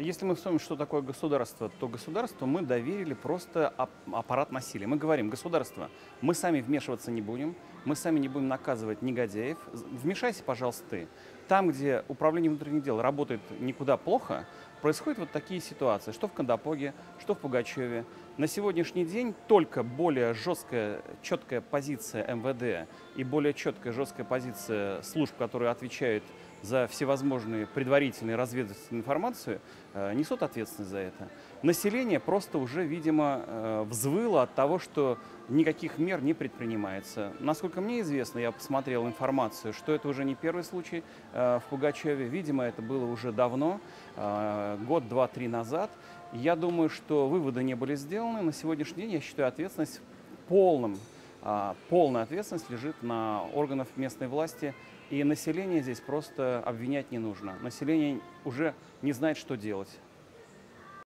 Если мы вспомним, что такое государство, то государству мы доверили просто аппарат насилия. Мы говорим, государство, мы сами вмешиваться не будем, мы сами не будем наказывать негодяев. Вмешайся, пожалуйста, ты. Там, где управление внутренних дел работает никуда плохо, происходят вот такие ситуации, что в Кандапоге, что в Пугачеве. На сегодняшний день только более жесткая, четкая позиция МВД и более четкая, жесткая позиция служб, которые отвечают за всевозможные предварительные разведывательную информацию, э, несут ответственность за это. Население просто уже, видимо, э, взвыло от того, что никаких мер не предпринимается. Насколько мне известно, я посмотрел информацию, что это уже не первый случай э, в Пугачеве. Видимо, это было уже давно, год, два, три назад. Я думаю, что выводы не были сделаны. На сегодняшний день я считаю ответственность полным, полная ответственность лежит на органах местной власти и население здесь просто обвинять не нужно. Население уже не знает, что делать.